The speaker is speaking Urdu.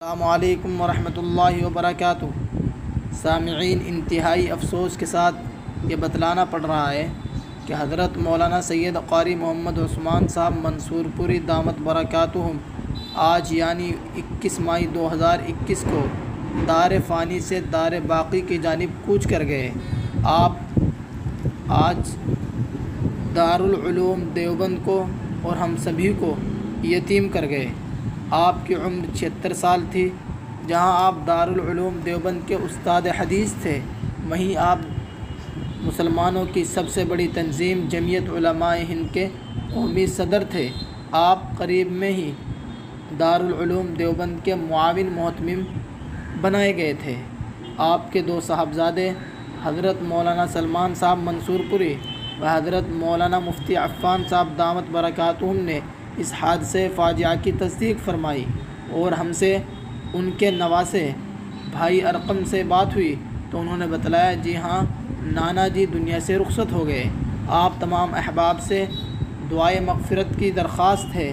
السلام علیکم ورحمۃ اللہ وبرکاتہ۔ سامعین، انتہائی افسوس کے ساتھ یہ بتلانا پڑ رہا ہے کہ حضرت مولانا سید قاری محمد عثمان صاحب منصور پوری دامت برکاتہم آج یعنی اکیس مئی دو ہزار اکیس کو دار فانی سے دار باقی کی جانب کوچ کر گئے۔ آپ آج دارالعلوم دیوبند کو اور ہم سبھی کو یتیم کر گئے۔ آپ کی عمر چھہتر سال تھی، جہاں آپ دارالعلوم دیوبند کے استاد حدیث تھے، وہیں آپ مسلمانوں کی سب سے بڑی تنظیم جمعیت علماء ہند کے قومی صدر تھے۔ آپ قریب میں ہی دارالعلوم دیوبند کے معاون محتمم بنائے گئے تھے۔ آپ کے دو صاحبزادے، حضرت مولانا سلمان صاحب منصور پوری و حضرت مولانا مفتی عفان صاحب دامت برکاتہم نے اس حادثے فاجعہ کی تصدیق فرمائی اور ہم سے ان کے نواسے بھائی ارقم سے بات ہوئی تو انہوں نے بتلایا جی ہاں نانا جی دنیا سے رخصت ہو گئے۔ آپ تمام احباب سے دعائے مغفرت کی درخواست ہے۔